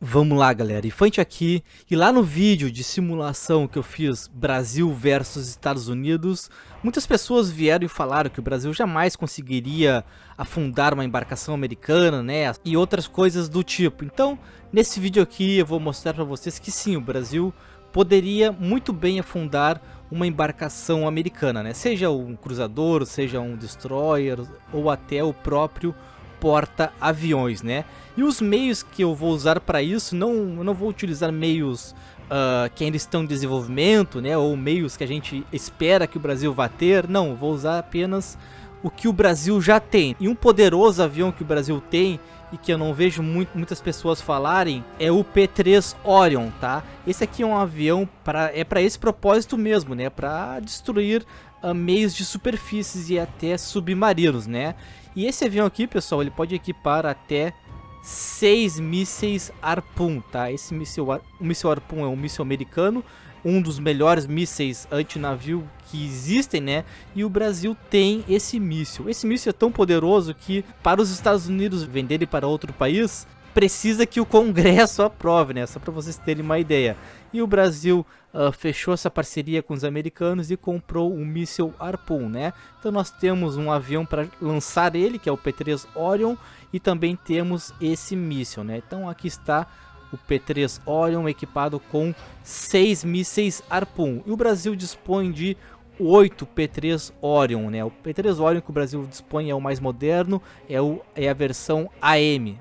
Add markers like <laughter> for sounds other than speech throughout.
Vamos lá galera, Infante aqui e lá no vídeo de simulação que eu fiz Brasil versus Estados Unidos Muitas pessoas vieram e falaram que o Brasil jamais conseguiria afundar uma embarcação americana né E outras coisas do tipo. Então nesse vídeo aqui eu vou mostrar para vocês que sim, o Brasil poderia muito bem afundar uma embarcação americana né? Seja um cruzador, seja um destroyer ou até o próprio porta-aviões, né? E os meios que eu vou usar para isso, não, eu não vou utilizar meios uh, que ainda estão em desenvolvimento, né? Ou meios que a gente espera que o Brasil vá ter, não, vou usar apenas o que o Brasil já tem. E um poderoso avião que o Brasil tem e que eu não vejo muito, muitas pessoas falarem é o P3 Orion, tá? Esse aqui é um avião para é para esse propósito mesmo, né? Para destruir uh, meios de superfícies e até submarinos, né? E esse avião aqui, pessoal, ele pode equipar até 6 mísseis Harpoon, tá? Esse míssil, o míssil Harpoon é um míssil americano, um dos melhores mísseis antinavio que existem, né? E o Brasil tem esse míssil. Esse míssil é tão poderoso que para os Estados Unidos venderem para outro país, precisa que o Congresso <laughs> aprove, né? Só para vocês terem uma ideia. E o Brasil uh, fechou essa parceria com os americanos e comprou um míssil Harpoon, né? Então nós temos um avião para lançar ele, que é o P-3 Orion, e também temos esse míssil, né? Então aqui está o P-3 Orion equipado com seis mísseis Harpoon. E o Brasil dispõe de 8 P3 Orion, né? O P3 Orion que o Brasil dispõe é o mais moderno, é, o, é a versão AM,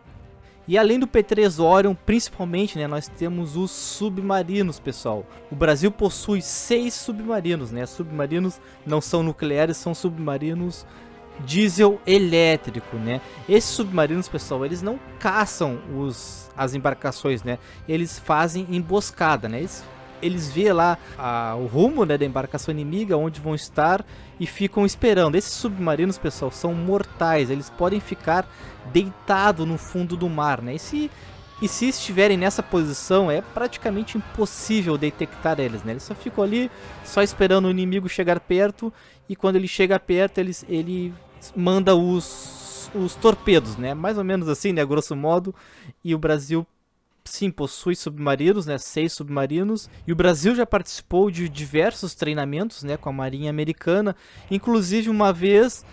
e além do P3 Orion, principalmente, né, nós temos os submarinos, pessoal. O Brasil possui seis submarinos, né? Submarinos não são nucleares, são submarinos diesel elétrico, né? Esses submarinos, pessoal, eles não caçam os, as embarcações, né? Eles fazem emboscada, né? Eles eles vê lá a, o rumo né, da embarcação inimiga, onde vão estar e ficam esperando. Esses submarinos, pessoal, são mortais. Eles podem ficar deitados no fundo do mar, né? E se, e se estiverem nessa posição, é praticamente impossível detectar eles, né? Eles só ficam ali, só esperando o inimigo chegar perto. E quando ele chega perto, eles, ele manda os, os torpedos, né? Mais ou menos assim, né? Grosso modo. E o Brasil sim possui submarinos, né, seis submarinos, e o Brasil já participou de diversos treinamentos, né, com a Marinha Americana, inclusive uma vez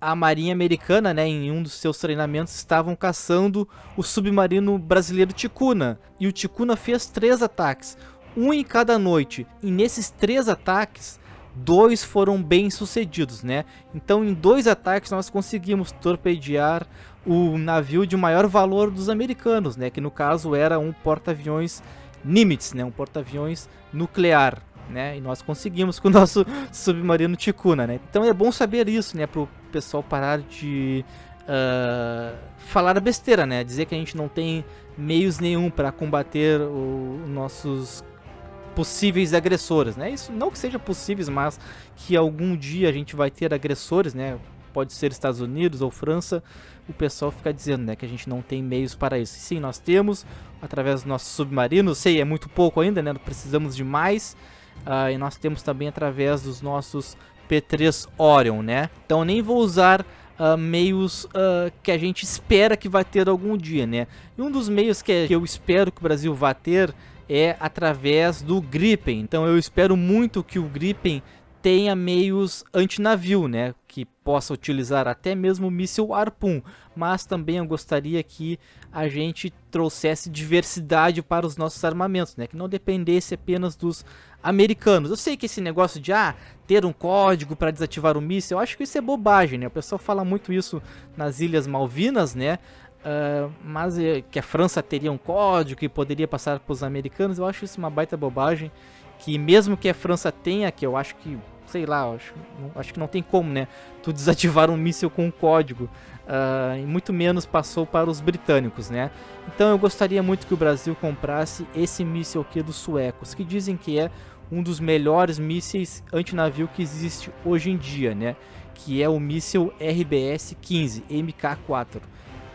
a Marinha Americana, né, em um dos seus treinamentos, estavam caçando o submarino brasileiro Ticuna, e o Ticuna fez três ataques, um em cada noite, e nesses três ataques dois foram bem sucedidos, né? Então em dois ataques nós conseguimos torpedear o navio de maior valor dos americanos, né? Que no caso era um porta-aviões Nimitz, né? Um porta-aviões nuclear, né? E nós conseguimos com o nosso <laughs> submarino Ticuna, né? Então é bom saber isso, né? Para o pessoal parar de uh, falar besteira, né? Dizer que a gente não tem meios nenhum para combater os nossos possíveis agressores, né? Isso não que seja possíveis, mas que algum dia a gente vai ter agressores, né? Pode ser Estados Unidos ou França. O pessoal fica dizendo, né, que a gente não tem meios para isso. Sim, nós temos através dos nossos submarinos. Sei, é muito pouco ainda, né? Precisamos de mais. Uh, e nós temos também através dos nossos P3 Orion, né? Então nem vou usar uh, meios uh, que a gente espera que vai ter algum dia, né? E um dos meios que eu espero que o Brasil vá ter é através do Gripen. Então eu espero muito que o Gripen tenha meios antinavio, né, que possa utilizar até mesmo o míssil Harpoon, mas também eu gostaria que a gente trouxesse diversidade para os nossos armamentos, né, que não dependesse apenas dos americanos. Eu sei que esse negócio de ah, ter um código para desativar o míssil, eu acho que isso é bobagem, né? O pessoal fala muito isso nas Ilhas Malvinas, né? Uh, mas uh, que a França teria um código que poderia passar para os americanos, eu acho isso uma baita bobagem. Que mesmo que a França tenha, que eu acho que, sei lá, acho, acho que não tem como, né? Tu <laughs> desativar um míssil com um código. Uh, e muito menos passou para os britânicos, né? Então eu gostaria muito que o Brasil comprasse esse míssil aqui dos suecos, que dizem que é um dos melhores mísseis antinavio que existe hoje em dia, né? Que é o míssil RBS-15 MK4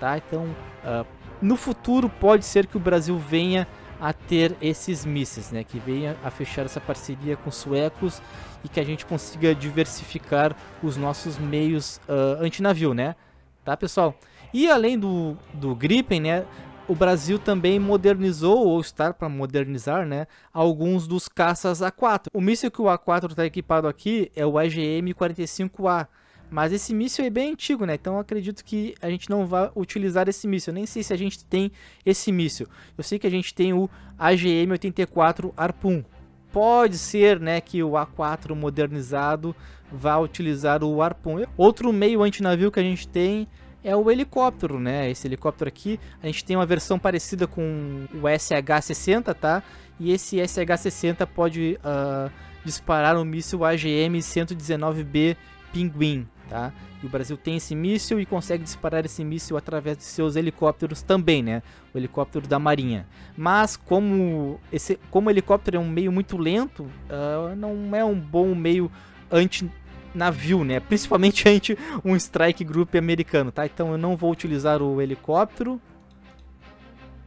tá? Então, uh, no futuro pode ser que o Brasil venha a ter esses mísseis, né? Que venha a fechar essa parceria com os suecos e que a gente consiga diversificar os nossos meios uh, antinavio, né? Tá, pessoal? E além do, do Gripen, né? o Brasil também modernizou, ou está para modernizar, né, alguns dos caças A4. O míssil que o A4 está equipado aqui é o AGM-45A, mas esse míssil é bem antigo, né? Então acredito que a gente não vai utilizar esse míssil. Eu nem sei se a gente tem esse míssil. Eu sei que a gente tem o AGM-84 Harpoon. Pode ser, né, que o A4 modernizado vá utilizar o Harpoon. Outro meio antinavio que a gente tem é o helicóptero, né? Esse helicóptero aqui, a gente tem uma versão parecida com o SH-60, tá? E esse SH-60 pode uh, disparar um míssil AGM-119B Pinguim, tá? E o Brasil tem esse míssil e consegue disparar esse míssil através de seus helicópteros também, né? O helicóptero da Marinha. Mas como esse, como o helicóptero é um meio muito lento, uh, não é um bom meio anti navio, né? <laughs> Principalmente ante um strike group americano, tá? Então eu não vou utilizar o helicóptero.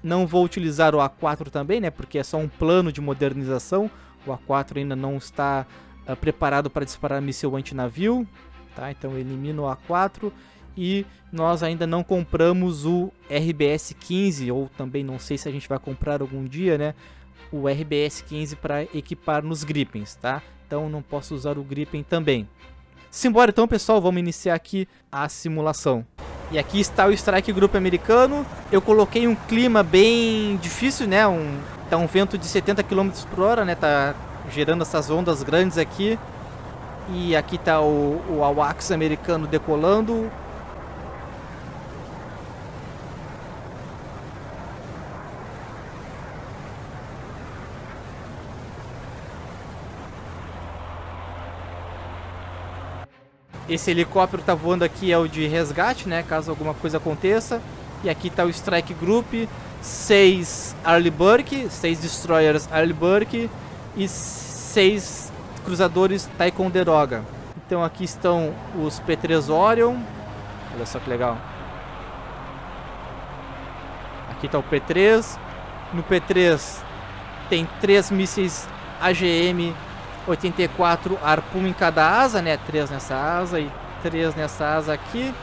Não vou utilizar o A4 também, né? Porque é só um plano de modernização. O A4 ainda não está uh, preparado para disparar míssil antinavio, tá? Então eu elimino o A4 e nós ainda não compramos o RBS 15 ou também não sei se a gente vai comprar algum dia, né? O RBS 15 para equipar nos Gripens, tá? Então não posso usar o Gripen também. Simbora então, pessoal, vamos iniciar aqui a simulação. E aqui está o Strike Group americano. Eu coloquei um clima bem difícil, né? Um, tá um vento de 70 km por hora, né? Tá gerando essas ondas grandes aqui. E aqui tá o, o AWACS americano decolando. Esse helicóptero tá voando aqui é o de resgate, né? Caso alguma coisa aconteça. E aqui tá o Strike Group, seis Arleigh Burke, seis Destroyers Arleigh Burke e seis cruzadores Ticonderoga. Então aqui estão os P3 Orion. Olha só que legal. Aqui está o P3. No P3 tem três mísseis AGM 84 Harpoon em cada asa, né? Três nessa asa e três nessa asa aqui.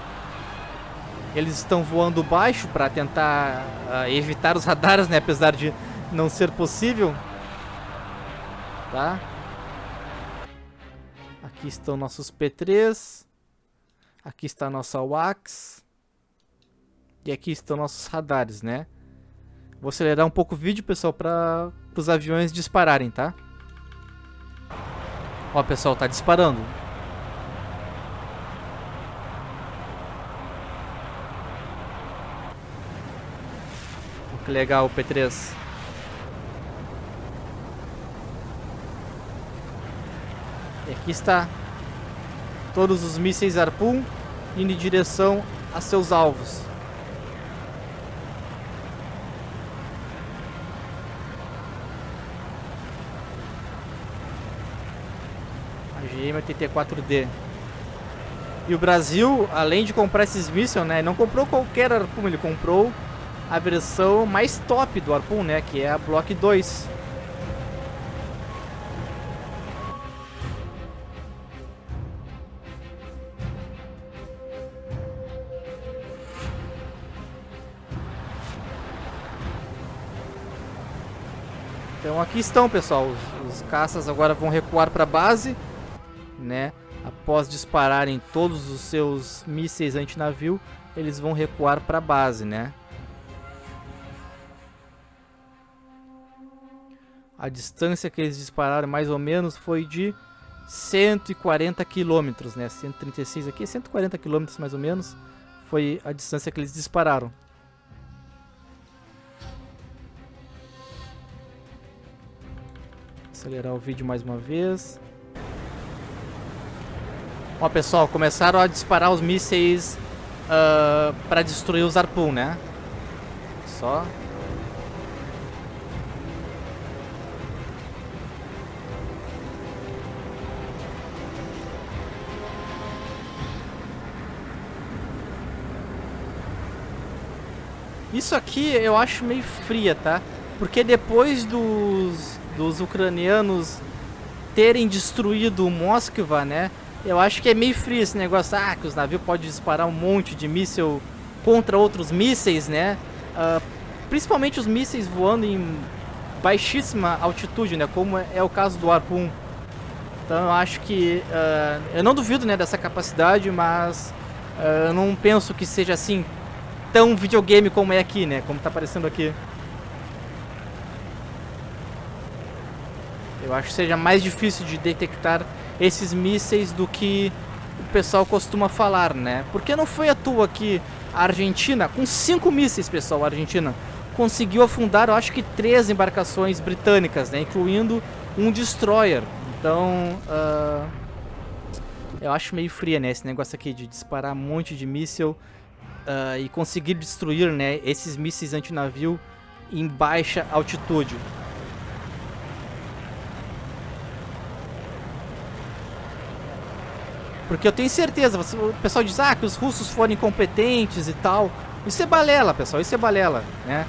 Eles estão voando baixo para tentar uh, evitar os radares, né? Apesar de não ser possível. Tá? Aqui estão nossos P3. Aqui está a nossa WAX. E aqui estão nossos radares, né? Vou acelerar um pouco o vídeo, pessoal, para os aviões dispararem, tá? Ó, pessoal, tá disparando. Que legal, o P3. Aqui está. Todos os mísseis Harpoon indo em direção a seus alvos. GM84D. E o Brasil, além de comprar esses mísseis, né, não comprou qualquer Harpoon, ele comprou a versão mais top do Harpoon, né, que é a Block 2. Então aqui estão, pessoal. Os, os caças agora vão recuar para a base né? Após dispararem todos os seus mísseis antinavio, eles vão recuar para a base, né? A distância que eles dispararam mais ou menos foi de 140 quilômetros, né? 136 aqui, 140 quilômetros mais ou menos foi a distância que eles dispararam. Acelerar o vídeo mais uma vez. Ó, pessoal, começaram a disparar os mísseis uh, para destruir os Harpoon, né? Só. Isso aqui eu acho meio fria, tá? Porque depois dos, dos ucranianos terem destruído Moskva, né? Eu acho que é meio frio esse negócio, ah, que os navios podem disparar um monte de míssil contra outros mísseis, né? Uh, principalmente os mísseis voando em baixíssima altitude, né? Como é, o caso do Harpoon. Então eu acho que uh, eu não duvido, né, dessa capacidade, mas uh, eu não penso que seja assim tão videogame como é aqui, né? Como tá aparecendo aqui. Eu acho que seja mais difícil de detectar esses mísseis do que o pessoal costuma falar, né? Porque não foi à toa que a Argentina, com cinco mísseis, pessoal, a Argentina conseguiu afundar, eu acho que três embarcações britânicas, né? Incluindo um destroyer. Então, uh, eu acho meio fria, né? Esse negócio aqui de disparar um monte de míssil uh, e conseguir destruir, né? Esses mísseis antinavio em baixa altitude. Porque eu tenho certeza, o pessoal diz ah, que os russos foram incompetentes e tal. Isso é balela, pessoal, isso é balela, né?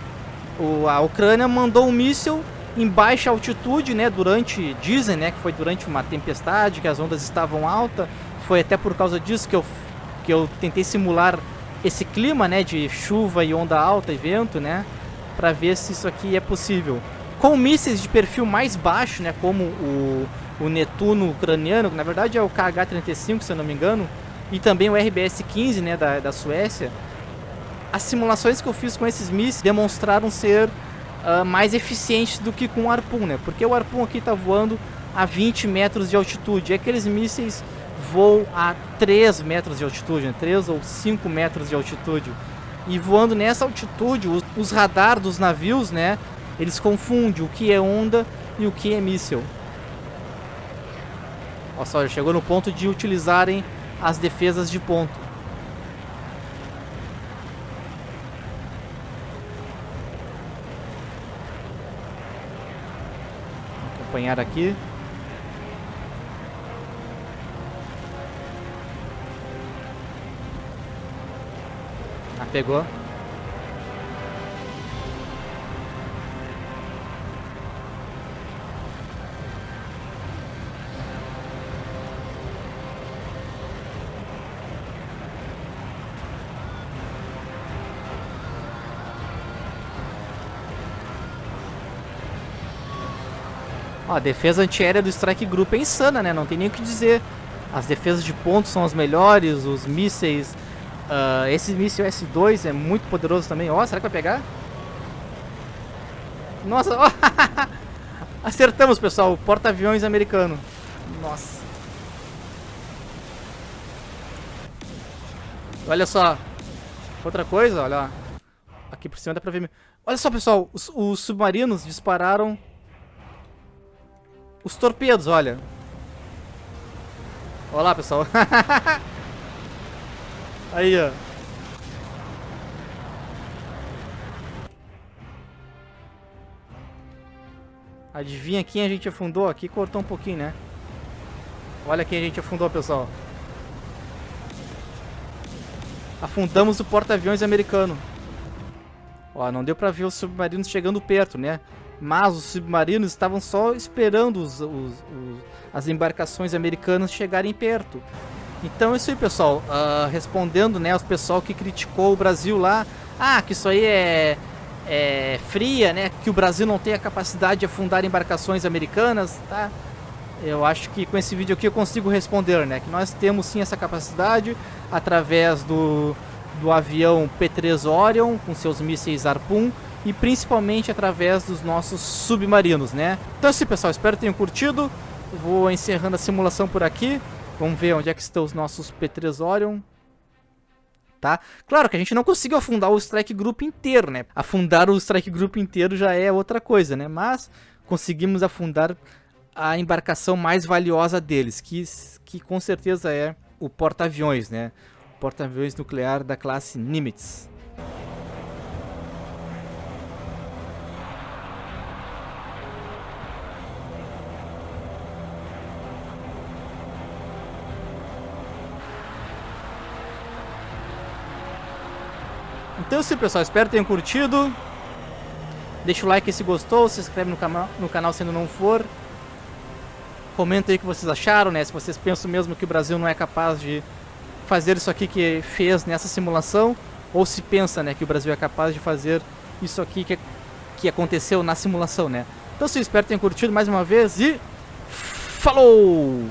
O, a Ucrânia mandou um míssil em baixa altitude, né, durante, dizem, né, que foi durante uma tempestade, que as ondas estavam altas, foi até por causa disso que eu, que eu tentei simular esse clima, né, de chuva e onda alta e vento, né, para ver se isso aqui é possível. Com mísseis de perfil mais baixo, né, como o o Netuno ucraniano, que na verdade é o KH-35, se eu não me engano, e também o RBS-15, né, da, da Suécia, as simulações que eu fiz com esses mísseis demonstraram ser uh, mais eficientes do que com o Harpoon, né? Porque o Harpoon aqui está voando a 20 metros de altitude, e aqueles mísseis voam a 3 metros de altitude, né? 3 ou 5 metros de altitude. E voando nessa altitude, os, os radar dos navios, né, eles confundem o que é onda e o que é míssil. Olha só, chegou no ponto de utilizarem as defesas de ponto. Acompanhar aqui. Ah, pegou. Ó, a defesa antiaérea do Strike Group é insana, né? Não tem nem o que dizer. As defesas de ponto são as melhores, os mísseis... Uh, esse míssil S2 é muito poderoso também. Ó, será que vai pegar? Nossa, ó! <laughs> Acertamos, pessoal. Porta-aviões americano. Nossa. Olha só. Outra coisa, olha. Aqui por cima dá pra ver... Olha só, pessoal. Os, os submarinos dispararam os torpedos, olha. Olha lá, pessoal. <laughs> Aí, ó. Adivinha quem a gente afundou? Aqui cortou um pouquinho, né? Olha quem a gente afundou, pessoal. Afundamos o porta-aviões americano. Ó, não deu pra ver os submarinos chegando perto, né? Mas os submarinos estavam só esperando os, os, os, as embarcações americanas chegarem perto. Então isso aí, pessoal. Uh, respondendo, né, ao pessoal que criticou o Brasil lá, ah, que isso aí é, é fria, né, que o Brasil não tem a capacidade de afundar embarcações americanas, tá? Eu acho que com esse vídeo aqui eu consigo responder, né, que nós temos sim essa capacidade através do, do avião P-3 Orion com seus mísseis Harpoon e principalmente através dos nossos submarinos, né? Então assim, pessoal, espero que tenham curtido. Vou encerrando a simulação por aqui. Vamos ver onde é que estão os nossos P3 Orion. Tá? Claro que a gente não conseguiu afundar o Strike Group inteiro, né? Afundar o Strike Group inteiro já é outra coisa, né? Mas conseguimos afundar a embarcação mais valiosa deles, que, que com certeza é o porta-aviões, né? Porta-aviões nuclear da classe Nimitz. Então sim, pessoal, espero que tenham curtido. Deixa o like se gostou, se inscreve no, cana no canal se ainda não for. Comenta aí o que vocês acharam, né? Se vocês pensam mesmo que o Brasil não é capaz de fazer isso aqui que fez nessa simulação, ou se pensa, né, que o Brasil é capaz de fazer isso aqui que, que aconteceu na simulação, né? Então, eu espero que tenham curtido mais uma vez e falou!